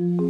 you